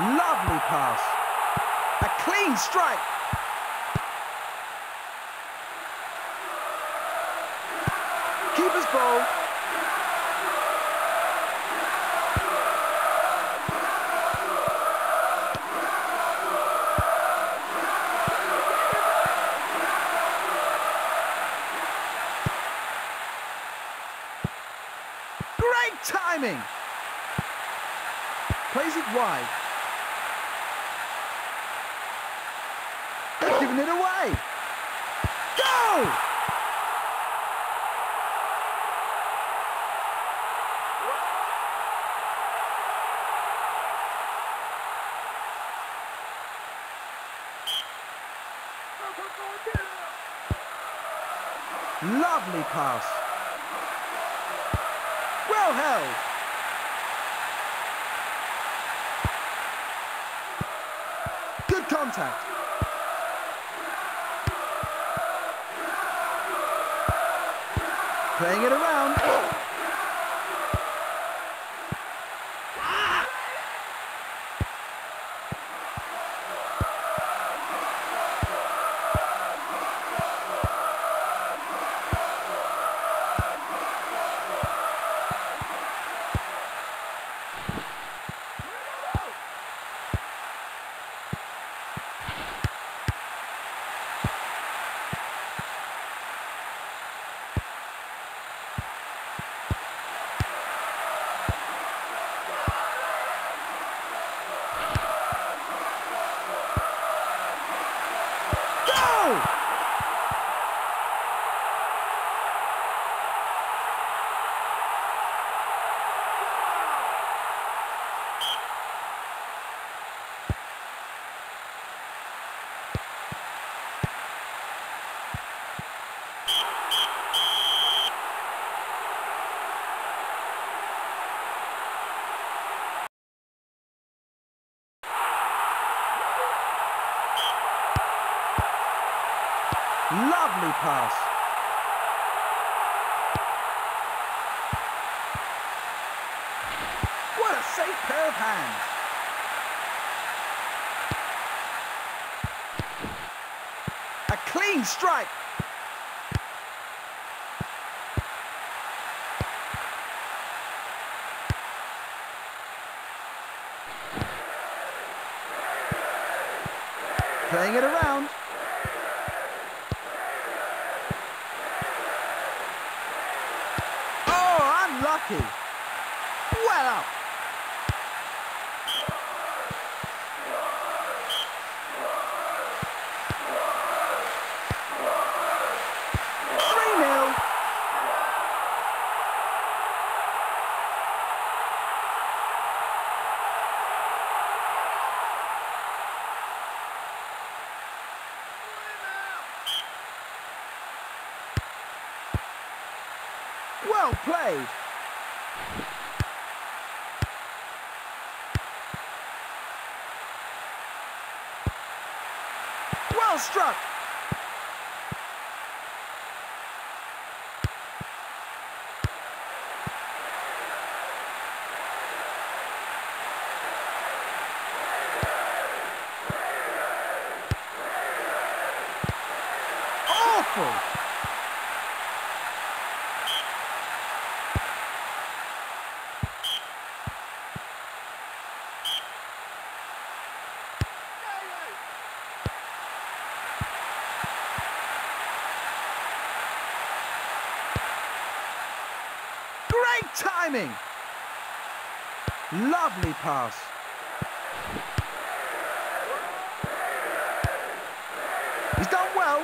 Lovely pass. A clean strike. Keeper's ball. Great timing. Plays it wide. Away. Go! Lovely pass. Well held. Good contact. Playing it around. Go! Lovely pass. What a safe pair of hands. A clean strike. Playing it around. Unlucky. Well up. Well played. Well struck. Awful. Great timing. Lovely pass. He's done well.